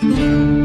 Música